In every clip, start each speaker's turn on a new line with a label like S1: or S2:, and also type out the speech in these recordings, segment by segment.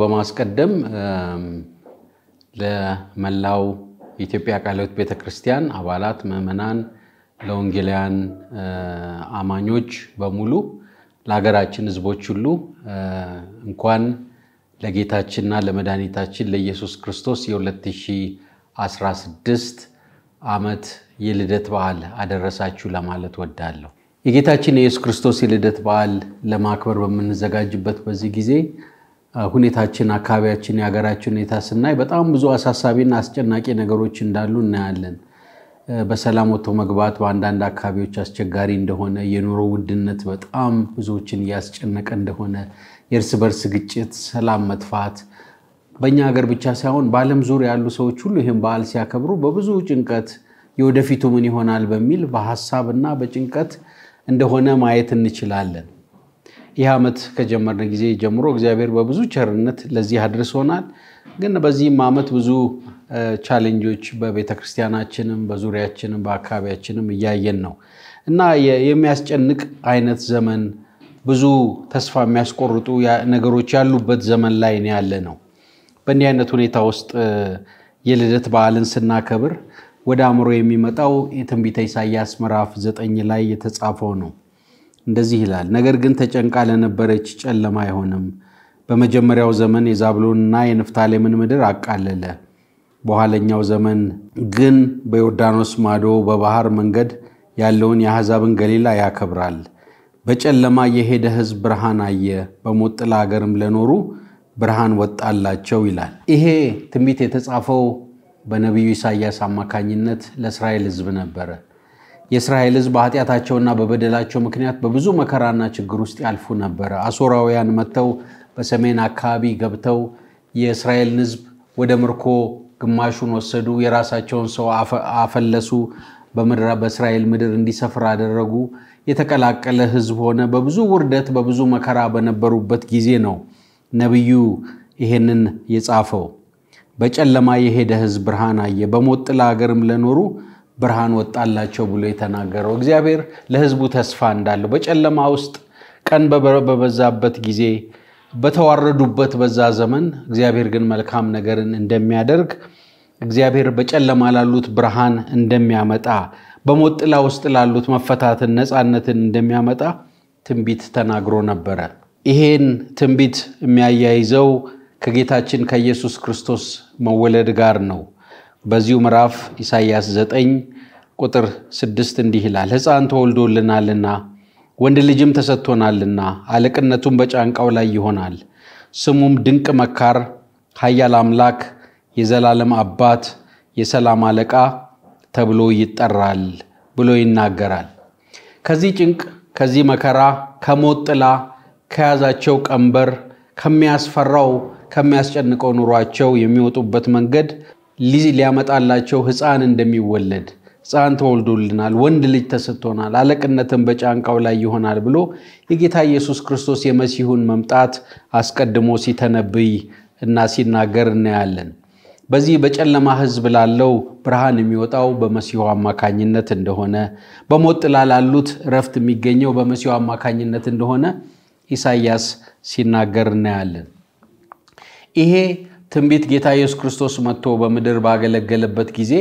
S1: በማስቀደም ለመላው የኢትዮጵያ ቃለ ሕይወት ቤተ ክርስቲያን አባላት፣ ምዕመናን፣ ለወንጌላውያን አማኞች በሙሉ ለሀገራችን ሕዝቦች ሁሉ እንኳን ለጌታችንና ለመድኃኒታችን ለኢየሱስ ክርስቶስ የ2016 ዓመት የልደት በዓል አደረሳችሁ ለማለት ወዳለሁ። የጌታችን የኢየሱስ ክርስቶስ የልደት በዓል ለማክበር በምንዘጋጅበት በዚህ ጊዜ ሁኔታችን፣ አካባቢያችን፣ የሀገራችን ሁኔታ ስናይ በጣም ብዙ አሳሳቢና አስጨናቂ ነገሮች እንዳሉ እናያለን። በሰላም ወጥቶ መግባት በአንዳንድ አካባቢዎች አስቸጋሪ እንደሆነ፣ የኑሮ ውድነት በጣም ብዙዎችን እያስጨነቀ እንደሆነ፣ የእርስ በርስ ግጭት፣ ሰላም መጥፋት በእኛ ሀገር ብቻ ሳይሆን በዓለም ዙሪያ ያሉ ሰዎች ሁሉ ይህን በዓል ሲያከብሩ በብዙ ጭንቀት የወደፊቱ ምን ይሆናል በሚል በሀሳብ እና በጭንቀት እንደሆነ ማየት እንችላለን። ይህ ዓመት ከጀመርን ጊዜ ጀምሮ እግዚአብሔር በብዙ ቸርነት ለዚህ አድርሶናል። ግን በዚህም ዓመት ብዙ challenge ኦች በቤተ ክርስቲያናችንም በዙሪያችንም በአካባቢያችንም እያየን ነው እና የሚያስጨንቅ አይነት ዘመን ብዙ ተስፋ የሚያስቆርጡ ነገሮች ያሉበት ዘመን ላይ ነው ያለነው። በእንዲህ አይነት ሁኔታ ውስጥ የልደት በዓልን ስናከብር ወደ አእምሮ የሚመጣው የትንቢተ ኢሳይያስ ምዕራፍ ዘጠኝ ላይ የተጻፈው ነው። እንደዚህ ይላል፣ ነገር ግን ተጨንቃ ለነበረች ጨለማ አይሆንም። በመጀመሪያው ዘመን የዛብሎንና የንፍታሌምን ምድር አቃለለ። በኋለኛው ዘመን ግን በዮርዳኖስ ማዶ በባህር መንገድ ያለውን የአሕዛብን ገሊላ ያከብራል። በጨለማ የሄደ ሕዝብ ብርሃን አየ፣ በሞት ጥላ አገርም ለኖሩ ብርሃን ወጣላቸው ይላል። ይሄ ትንቢት የተጻፈው በነቢዩ ኢሳይያስ አማካኝነት ለእስራኤል ሕዝብ ነበረ። የእስራኤል ሕዝብ በኃጢአታቸውና በበደላቸው ምክንያት በብዙ መከራና ችግር ውስጥ ያልፉ ነበረ። አሦራውያን መጥተው በሰሜን አካባቢ ገብተው የእስራኤልን ሕዝብ ወደ ምርኮ ግማሹን ወሰዱ። የራሳቸውን ሰው አፈለሱ። በእስራኤል ምድር እንዲሰፍር አደረጉ። የተቀላቀለ ሕዝብ ሆነ። በብዙ ውርደት፣ በብዙ መከራ በነበሩበት ጊዜ ነው ነቢዩ ይሄንን የጻፈው። በጨለማ የሄደ ሕዝብ ብርሃን አየ፣ በሞት ጥላ አገርም ለኖሩ ብርሃን ወጣላቸው ብሎ የተናገረው እግዚአብሔር ለሕዝቡ ተስፋ እንዳለው በጨለማ ውስጥ ቀን በበዛበት ጊዜ በተዋረዱበት በዛ ዘመን እግዚአብሔር ግን መልካም ነገርን እንደሚያደርግ እግዚአብሔር በጨለማ ላሉት ብርሃን እንደሚያመጣ በሞት ጥላ ውስጥ ላሉት መፈታትን፣ ነፃነትን እንደሚያመጣ ትንቢት ተናግሮ ነበረ። ይሄን ትንቢት የሚያያይዘው ከጌታችን ከኢየሱስ ክርስቶስ መወለድ ጋር ነው። በዚሁ ምዕራፍ ኢሳይያስ 9 ቁጥር 6 እንዲህ ይላል፣ ሕፃን ተወልዶልናልና ወንድ ልጅም ተሰጥቶናልና አለቅነቱም በጫንቃው ላይ ይሆናል። ስሙም ድንቅ መካር፣ ኃያል አምላክ፣ የዘላለም አባት፣ የሰላም አለቃ ተብሎ ይጠራል ብሎ ይናገራል። ከዚህ ጭንቅ፣ ከዚህ መከራ፣ ከሞት ጥላ ከያዛቸው ቀንበር ከሚያስፈራው ከሚያስጨንቀው ኑሯቸው የሚወጡበት መንገድ ሊያመጣላቸው ሕፃን እንደሚወለድ ሕፃን ተወልዶልናል፣ ወንድ ልጅ ተሰጥቶናል፣ አለቅነትን በጫንቃው ላይ ይሆናል ብሎ የጌታ ኢየሱስ ክርስቶስ የመሲሁን መምጣት አስቀድሞ ሲተነብይ እና ሲናገር እናያለን። በዚህ በጨለማ ሕዝብ ላለው ብርሃን የሚወጣው በመሲሁ አማካኝነት እንደሆነ፣ በሞት ጥላ ላሉት እረፍት የሚገኘው በመሲሁ አማካኝነት እንደሆነ ኢሳይያስ ሲናገር እናያለን። ይሄ ትንቢት ጌታ ኢየሱስ ክርስቶስ መጥቶ በምድር ባገለገለበት ጊዜ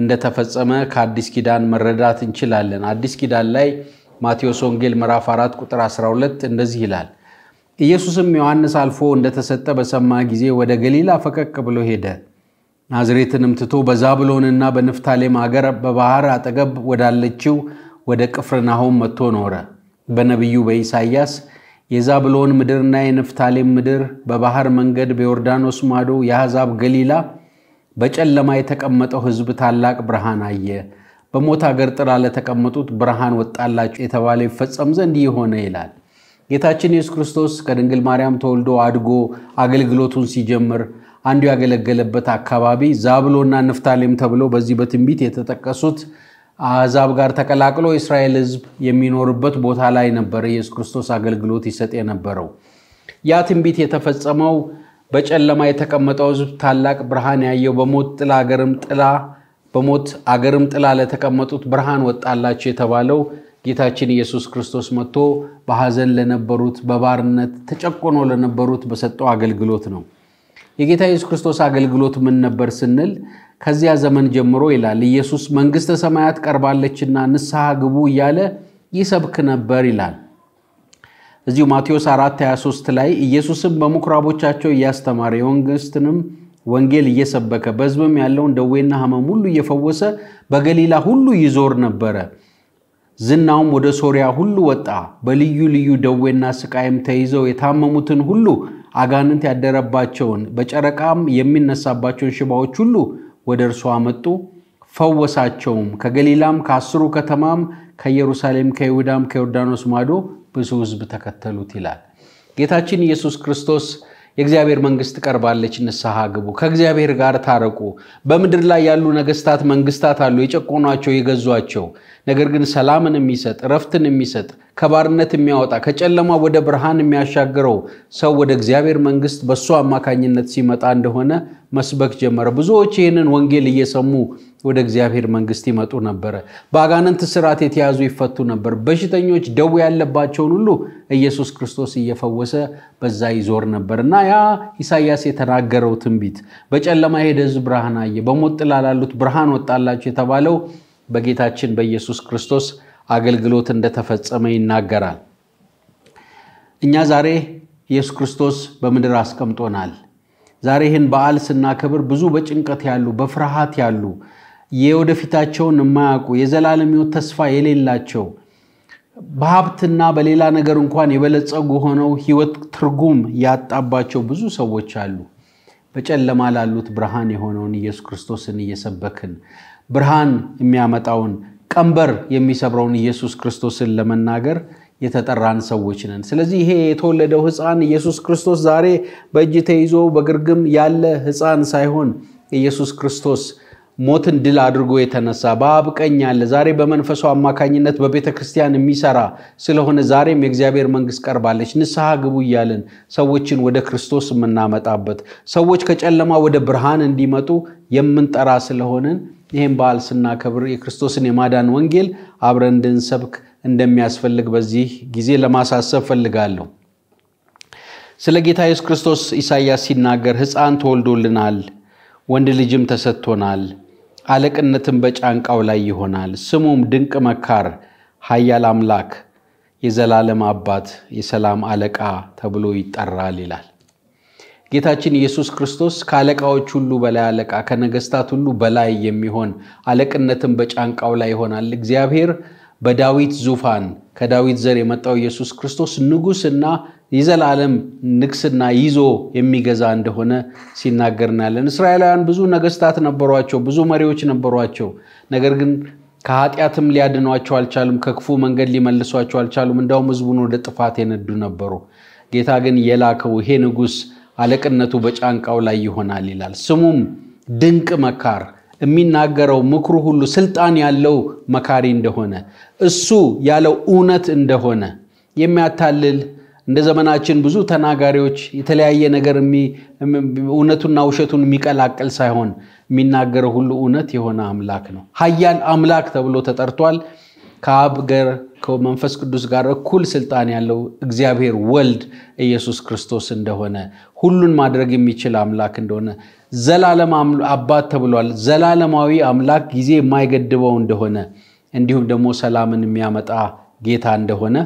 S1: እንደተፈጸመ ከአዲስ ኪዳን መረዳት እንችላለን። አዲስ ኪዳን ላይ ማቴዎስ ወንጌል ምዕራፍ 4 ቁጥር 12 እንደዚህ ይላል። ኢየሱስም ዮሐንስ አልፎ እንደተሰጠ በሰማ ጊዜ ወደ ገሊላ ፈቀቅ ብሎ ሄደ። ናዝሬትንም ትቶ በዛብሎንና በንፍታሌም አገር በባህር አጠገብ ወዳለችው ወደ ቅፍርናሆም መጥቶ ኖረ። በነቢዩ በኢሳይያስ የዛብሎን ምድርና የንፍታሌም ምድር በባህር መንገድ በዮርዳኖስ ማዶ የአሕዛብ ገሊላ በጨለማ የተቀመጠው ሕዝብ ታላቅ ብርሃን አየ። በሞት አገር ጥላ ለተቀመጡት ብርሃን ወጣላቸው የተባለው ይፈጸም ዘንድ የሆነ ይላል። ጌታችን ኢየሱስ ክርስቶስ ከድንግል ማርያም ተወልዶ አድጎ አገልግሎቱን ሲጀምር አንዱ ያገለገለበት አካባቢ ዛብሎና ንፍታሌም ተብሎ በዚህ በትንቢት የተጠቀሱት አሕዛብ ጋር ተቀላቅሎ የእስራኤል ሕዝብ የሚኖርበት ቦታ ላይ ነበረ ኢየሱስ ክርስቶስ አገልግሎት ይሰጥ የነበረው። ያ ትንቢት የተፈጸመው በጨለማ የተቀመጠው ሕዝብ ታላቅ ብርሃን ያየው በሞት ጥላ አገርም ጥላ በሞት አገርም ጥላ ለተቀመጡት ብርሃን ወጣላቸው የተባለው ጌታችን ኢየሱስ ክርስቶስ መጥቶ በሐዘን ለነበሩት በባርነት ተጨቆኖ ለነበሩት በሰጠው አገልግሎት ነው። የጌታ ኢየሱስ ክርስቶስ አገልግሎት ምን ነበር ስንል ከዚያ ዘመን ጀምሮ ይላል ኢየሱስ መንግሥተ ሰማያት ቀርባለችና ንስሐ ግቡ እያለ ይሰብክ ነበር ይላል። እዚሁ ማቴዎስ 4 23 ላይ ኢየሱስም በምኩራቦቻቸው እያስተማረ የመንግሥትንም ወንጌል እየሰበከ በሕዝብም ያለውን ደዌና ሕመም ሁሉ እየፈወሰ በገሊላ ሁሉ ይዞር ነበረ። ዝናውም ወደ ሶርያ ሁሉ ወጣ። በልዩ ልዩ ደዌና ስቃይም ተይዘው የታመሙትን ሁሉ አጋንንት ያደረባቸውን በጨረቃም የሚነሳባቸውን ሽባዎች ሁሉ ወደ እርሱ አመጡ፣ ፈወሳቸውም። ከገሊላም ከአስሩ ከተማም ከኢየሩሳሌም ከይሁዳም ከዮርዳኖስ ማዶ ብዙ ሕዝብ ተከተሉት ይላል። ጌታችን ኢየሱስ ክርስቶስ የእግዚአብሔር መንግሥት ቀርባለች፣ ንስሐ ግቡ፣ ከእግዚአብሔር ጋር ታረቁ። በምድር ላይ ያሉ ነገሥታት መንግሥታት አሉ፣ የጨቆኗቸው የገዟቸው። ነገር ግን ሰላምን የሚሰጥ እረፍትን የሚሰጥ ከባርነት የሚያወጣ ከጨለማ ወደ ብርሃን የሚያሻግረው ሰው ወደ እግዚአብሔር መንግሥት በእሱ አማካኝነት ሲመጣ እንደሆነ መስበክ ጀመረ። ብዙዎች ይህንን ወንጌል እየሰሙ ወደ እግዚአብሔር መንግሥት ይመጡ ነበረ። በአጋንንት ስርዓት የተያዙ ይፈቱ ነበር። በሽተኞች፣ ደዌ ያለባቸውን ሁሉ ኢየሱስ ክርስቶስ እየፈወሰ በዛ ይዞር ነበር እና ያ ኢሳይያስ የተናገረው ትንቢት በጨለማ የሄደ ሕዝብ ብርሃን አየ፣ በሞት ጥላ ላሉት ብርሃን ወጣላቸው የተባለው በጌታችን በኢየሱስ ክርስቶስ አገልግሎት እንደተፈጸመ ይናገራል። እኛ ዛሬ ኢየሱስ ክርስቶስ በምድር አስቀምጦናል። ዛሬ ይህን በዓል ስናከብር ብዙ በጭንቀት ያሉ፣ በፍርሃት ያሉ፣ የወደፊታቸውን የማያውቁ የዘላለም ሕይወት ተስፋ የሌላቸው በሀብትና በሌላ ነገር እንኳን የበለጸጉ ሆነው ሕይወት ትርጉም ያጣባቸው ብዙ ሰዎች አሉ። በጨለማ ላሉት ብርሃን የሆነውን ኢየሱስ ክርስቶስን እየሰበክን ብርሃን የሚያመጣውን ቀንበር የሚሰብረውን ኢየሱስ ክርስቶስን ለመናገር የተጠራን ሰዎች ነን። ስለዚህ ይሄ የተወለደው ሕፃን ኢየሱስ ክርስቶስ ዛሬ በእጅ ተይዞ በግርግም ያለ ሕፃን ሳይሆን ኢየሱስ ክርስቶስ ሞትን ድል አድርጎ የተነሳ በአብ ቀኝ ያለ ዛሬ በመንፈሱ አማካኝነት በቤተ ክርስቲያን የሚሰራ ስለሆነ ዛሬም የእግዚአብሔር መንግሥት ቀርባለች፣ ንስሐ ግቡ እያልን ሰዎችን ወደ ክርስቶስ የምናመጣበት ሰዎች ከጨለማ ወደ ብርሃን እንዲመጡ የምንጠራ ስለሆንን ይህም በዓል ስናከብር የክርስቶስን የማዳን ወንጌል አብረን እንድንሰብክ እንደሚያስፈልግ በዚህ ጊዜ ለማሳሰብ ፈልጋለሁ። ስለ ጌታ ኢየሱስ ክርስቶስ ኢሳይያስ ሲናገር ሕፃን ተወልዶልናል፣ ወንድ ልጅም ተሰጥቶናል፣ አለቅነትም በጫንቃው ላይ ይሆናል፣ ስሙም ድንቅ መካር፣ ኃያል አምላክ፣ የዘላለም አባት፣ የሰላም አለቃ ተብሎ ይጠራል ይላል። ጌታችን ኢየሱስ ክርስቶስ ከአለቃዎች ሁሉ በላይ አለቃ፣ ከነገስታት ሁሉ በላይ የሚሆን አለቅነትም በጫንቃው ላይ ይሆናል። እግዚአብሔር በዳዊት ዙፋን ከዳዊት ዘር የመጣው ኢየሱስ ክርስቶስ ንጉሥና የዘላለም ንግስና ይዞ የሚገዛ እንደሆነ ሲናገር እናያለን። እስራኤላውያን ብዙ ነገስታት ነበሯቸው፣ ብዙ መሪዎች ነበሯቸው። ነገር ግን ከኃጢአትም ሊያድኗቸው አልቻሉም። ከክፉ መንገድ ሊመልሷቸው አልቻሉም። እንዳውም ሕዝቡን ወደ ጥፋት የነዱ ነበሩ። ጌታ ግን የላከው ይሄ ንጉሥ አለቅነቱ በጫንቃው ላይ ይሆናል ይላል። ስሙም ድንቅ መካር የሚናገረው ምክሩ ሁሉ ስልጣን ያለው መካሪ እንደሆነ እሱ ያለው እውነት እንደሆነ የሚያታልል እንደ ዘመናችን ብዙ ተናጋሪዎች የተለያየ ነገር እውነቱና ውሸቱን የሚቀላቅል ሳይሆን የሚናገረው ሁሉ እውነት የሆነ አምላክ ነው። ኃያል አምላክ ተብሎ ተጠርቷል። ከአብ ጋር ከመንፈስ ቅዱስ ጋር እኩል ስልጣን ያለው እግዚአብሔር ወልድ ኢየሱስ ክርስቶስ እንደሆነ ሁሉን ማድረግ የሚችል አምላክ እንደሆነ ዘላለም አባት ተብሏል። ዘላለማዊ አምላክ ጊዜ የማይገድበው እንደሆነ እንዲሁም ደግሞ ሰላምን የሚያመጣ ጌታ እንደሆነ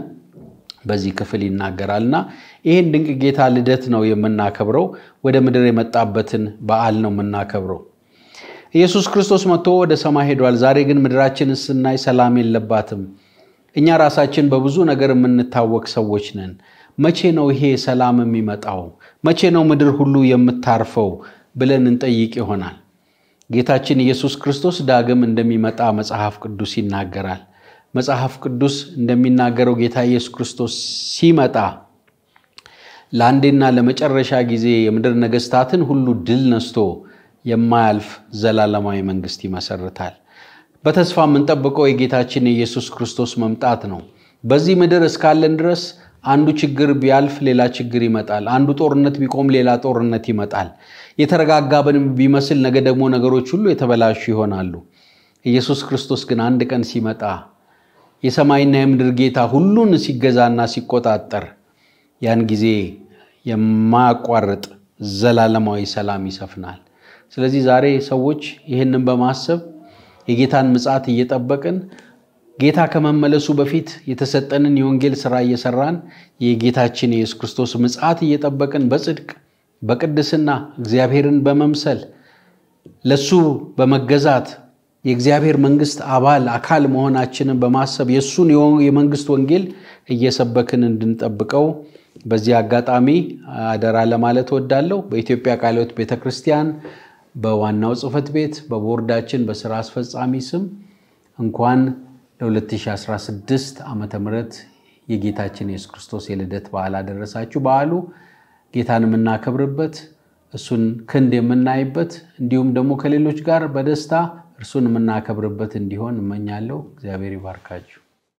S1: በዚህ ክፍል ይናገራል እና ይህን ድንቅ ጌታ ልደት ነው የምናከብረው። ወደ ምድር የመጣበትን በዓል ነው የምናከብረው። ኢየሱስ ክርስቶስ መጥቶ ወደ ሰማይ ሄዷል። ዛሬ ግን ምድራችንን ስናይ ሰላም የለባትም። እኛ ራሳችን በብዙ ነገር የምንታወቅ ሰዎች ነን። መቼ ነው ይሄ ሰላም የሚመጣው? መቼ ነው ምድር ሁሉ የምታርፈው ብለን እንጠይቅ ይሆናል። ጌታችን ኢየሱስ ክርስቶስ ዳግም እንደሚመጣ መጽሐፍ ቅዱስ ይናገራል። መጽሐፍ ቅዱስ እንደሚናገረው ጌታ ኢየሱስ ክርስቶስ ሲመጣ ለአንዴና ለመጨረሻ ጊዜ የምድር ነገሥታትን ሁሉ ድል ነስቶ የማያልፍ ዘላለማዊ መንግስት ይመሰርታል። በተስፋ የምንጠብቀው የጌታችን የኢየሱስ ክርስቶስ መምጣት ነው። በዚህ ምድር እስካለን ድረስ አንዱ ችግር ቢያልፍ ሌላ ችግር ይመጣል። አንዱ ጦርነት ቢቆም ሌላ ጦርነት ይመጣል። የተረጋጋ ቢመስል ነገ ደግሞ ነገሮች ሁሉ የተበላሹ ይሆናሉ። ኢየሱስ ክርስቶስ ግን አንድ ቀን ሲመጣ የሰማይና የምድር ጌታ ሁሉን ሲገዛና ሲቆጣጠር ያን ጊዜ የማያቋርጥ ዘላለማዊ ሰላም ይሰፍናል። ስለዚህ ዛሬ ሰዎች ይህንን በማሰብ የጌታን ምጽአት እየጠበቅን ጌታ ከመመለሱ በፊት የተሰጠንን የወንጌል ስራ እየሰራን የጌታችን የኢየሱስ ክርስቶስ ምጽአት እየጠበቅን በጽድቅ በቅድስና እግዚአብሔርን በመምሰል ለሱ በመገዛት የእግዚአብሔር መንግስት አባል አካል መሆናችንን በማሰብ የእሱን የመንግስት ወንጌል እየሰበክን እንድንጠብቀው በዚህ አጋጣሚ አደራ ለማለት ወዳለሁ። በኢትዮጵያ ቃለ ሕይወት ቤተ ክርስቲያን በዋናው ጽሕፈት ቤት በቦርዳችን በስራ አስፈጻሚ ስም እንኳን ለ2016 ዓመተ ምህረት የጌታችን የኢየሱስ ክርስቶስ የልደት በዓል አደረሳችሁ። በዓሉ ጌታን የምናከብርበት እሱን ክንድ የምናይበት እንዲሁም ደግሞ ከሌሎች ጋር በደስታ እርሱን የምናከብርበት እንዲሆን እመኛለሁ። እግዚአብሔር ይባርካችሁ።